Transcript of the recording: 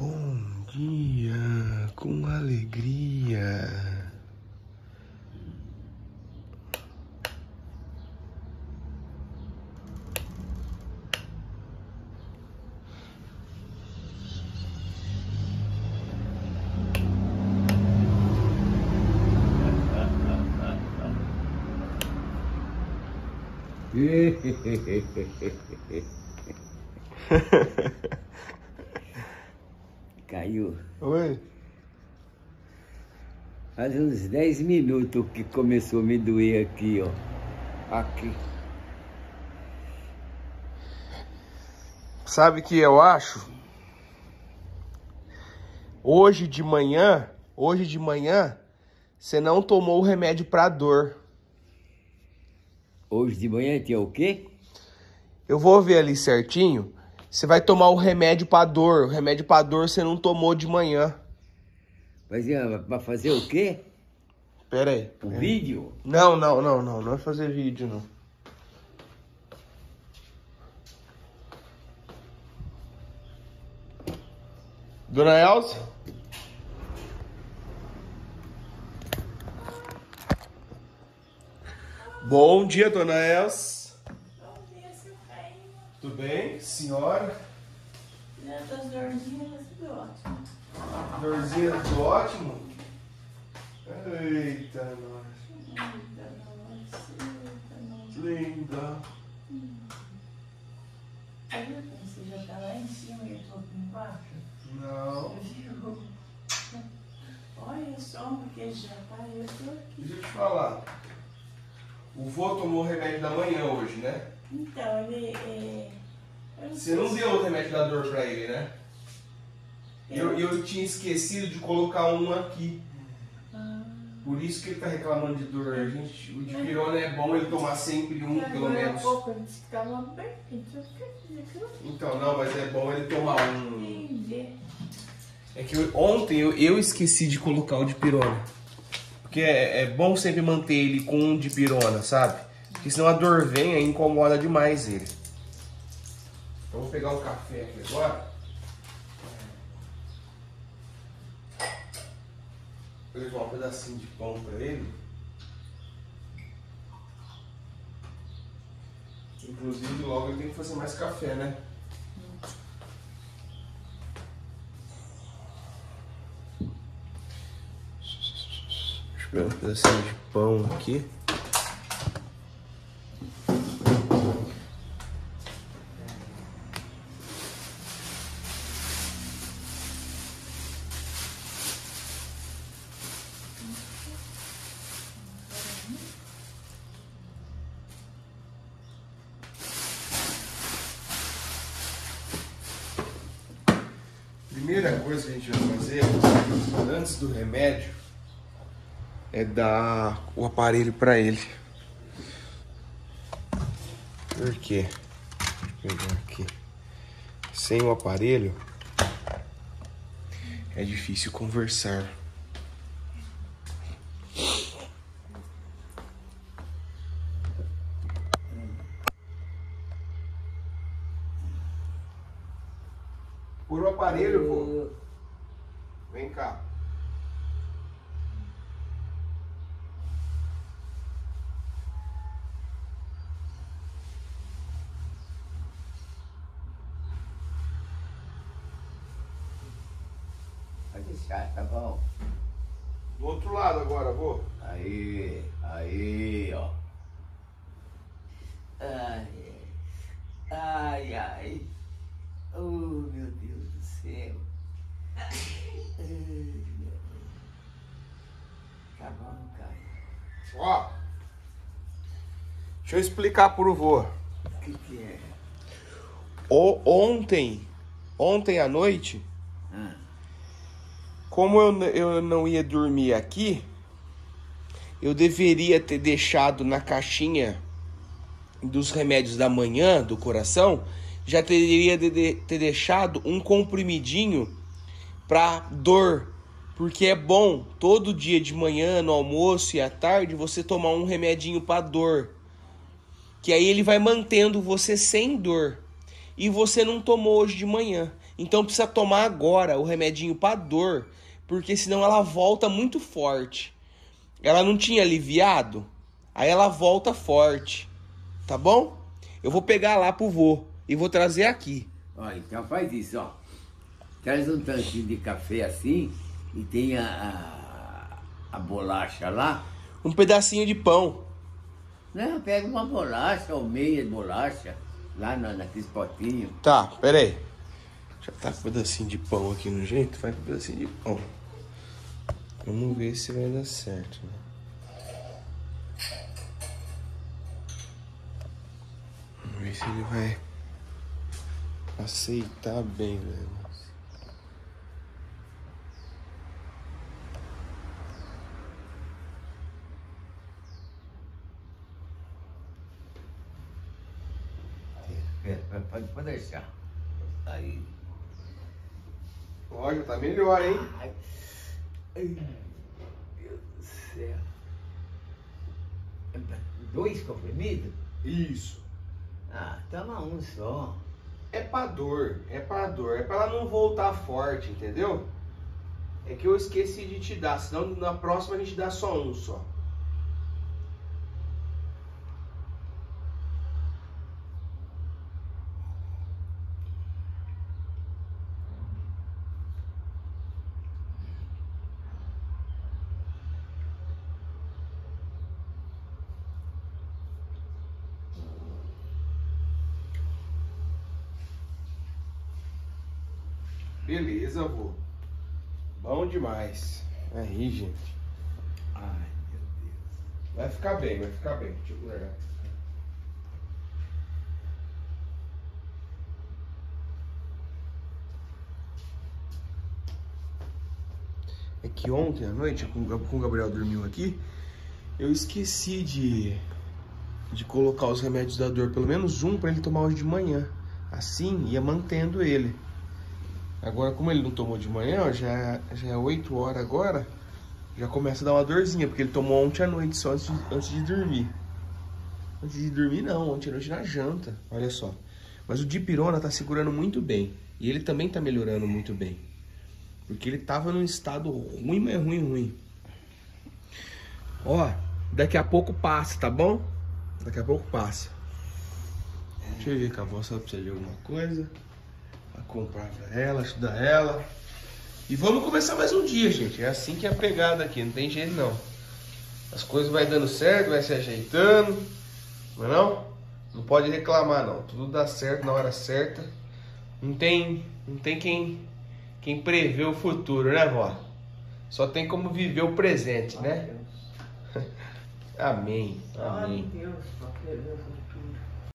Bom dia com alegria. Caiu. Oi? Faz uns 10 minutos que começou a me doer aqui, ó. Aqui. Sabe o que eu acho? Hoje de manhã, hoje de manhã, você não tomou o remédio pra dor. Hoje de manhã tinha o quê? Eu vou ver ali certinho. Você vai tomar o remédio pra dor. O remédio pra dor você não tomou de manhã. Mas ia pra fazer o quê? Pera aí. Um vídeo? Não, não, não, não. Não é fazer vídeo, não. Dona Elsa? Bom dia, Dona Elsa. Tudo bem, senhora? Já das dorzinhas, tudo ótimo. Dorzinha, tudo ótimo? Eita, nós. Linda. Tá vendo você já tá lá em cima e eu tô aqui embaixo? Não. Viu? Olha só porque já tá, eu tô aqui. Deixa eu te falar. O vô tomou o remédio da manhã hoje, né? Então, ele é... Você não deu o remédio da dor pra ele, né? Eu, eu tinha esquecido de colocar um aqui. Ah, Por isso que ele tá reclamando de dor. A gente, o de pirona é bom ele tomar sempre um, pelo menos. então não, mas é bom ele tomar um. É que eu- ontem eu, eu esqueci de colocar o de pirona. Porque é, é bom sempre manter ele com um de pirona, sabe? Porque senão a dor vem e incomoda demais ele. Então, vou pegar um café aqui agora. Vou levar um pedacinho de pão pra ele. Inclusive, logo ele tem que fazer mais café, né? Deixa eu pegar um pedacinho de pão aqui. Primeira coisa que a gente vai fazer antes do remédio é dar o aparelho pra ele. Por quê? Deixa eu pegar aqui. Sem o aparelho é difícil conversar. O aparelho, pô. Vem cá. Pode deixar, tá bom? Do outro lado agora, vô. Aí, aí, ó. Ai, ai, ai. Oh, Ó. Deixa eu explicar pro vô. O que que é? O, ontem, ontem à noite, Ah, como eu, eu não ia dormir aqui, eu deveria ter deixado na caixinha dos remédios da manhã do coração, já teria de- de- ter deixado um comprimidinho pra dor. Porque é bom todo dia de manhã, no almoço e à tarde, você tomar um remedinho pra dor. Que aí ele vai mantendo você sem dor. e você não tomou hoje de manhã. Então precisa tomar agora o remedinho para dor, porque senão ela volta muito forte. Ela não tinha aliviado, aí ela volta forte. Tá bom? Eu vou pegar lá pro vô e vou trazer aqui. Ó, então faz isso, ó. Traz um tanquinho de café assim e tem a, a, a bolacha lá. Um pedacinho de pão. Não, pega uma bolacha ou meia bolacha lá na, naqueles potinhos. Tá, pera aí. Já tá com um pedacinho de pão aqui no jeito? Vai com um pedacinho de pão. Vamos ver se vai dar certo, né? Vamos ver se ele vai aceitar bem, né? É, pode, pode deixar. Aí. Já tá melhor, hein? Ai, ai, meu Deus do céu. Dois comprimidos? Isso. Ah, toma um só. É pra dor, é pra dor, é pra ela não voltar forte, entendeu? É que eu esqueci de te dar, senão na próxima a gente dá só um só. Beleza, vô. Bom demais. Aí, gente. Ai, meu Deus. Vai ficar bem, vai ficar bem. Deixa eu guardar. É que ontem à noite, com o Gabriel dormiu aqui, eu esqueci de, de colocar os remédios da dor, pelo menos um para ele tomar hoje de manhã. Assim ia mantendo ele. Agora, como ele não tomou de manhã, ó, já, já é 8 horas agora, já começa a dar uma dorzinha, porque ele tomou ontem à noite só antes de, antes de dormir. Antes de dormir não, ontem à noite na janta, olha só. Mas o dipirona tá segurando muito bem, e ele também tá melhorando muito bem. Porque ele tava num estado ruim, mas ruim, ruim. Ó, daqui a pouco passa, tá bom? Daqui a pouco passa. Deixa eu ver que a avó só precisa de alguma coisa a comprar pra ela, ajudar ela. E vamos começar mais um dia, gente. É assim que é a pegada aqui, não tem jeito não. As coisas vai dando certo, vai se ajeitando, não é não? Não pode reclamar não, tudo dá certo na hora certa. Não tem, não tem quem, quem prevê o futuro, né, vó? Só tem como viver o presente, né? Amém, Ai, amém. Deus,